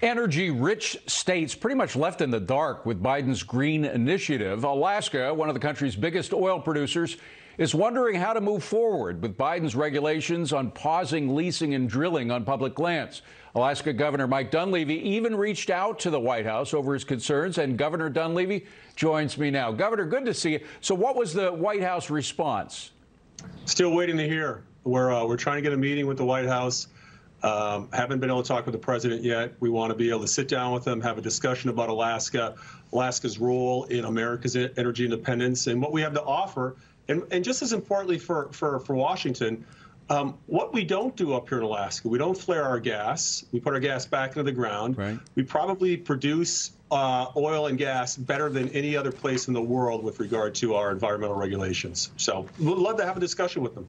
Energy rich states pretty much left in the dark with Biden's green initiative. Alaska, one of the country's biggest oil producers, is wondering how to move forward with Biden's regulations on pausing leasing and drilling on public lands. Alaska Governor Mike Dunleavy even reached out to the White House over his concerns, and Governor Dunleavy joins me now. Governor, good to see you. So, what was the White House response? Still waiting to hear. We're, uh, we're trying to get a meeting with the White House. Um, haven't been able to talk with the president yet. We want to be able to sit down with them, have a discussion about Alaska, Alaska's role in America's energy independence, and what we have to offer. And, and just as importantly for, for, for Washington, um, what we don't do up here in Alaska, we don't flare our gas. We put our gas back into the ground. Right. We probably produce uh, oil and gas better than any other place in the world with regard to our environmental regulations. So we'd love to have a discussion with them.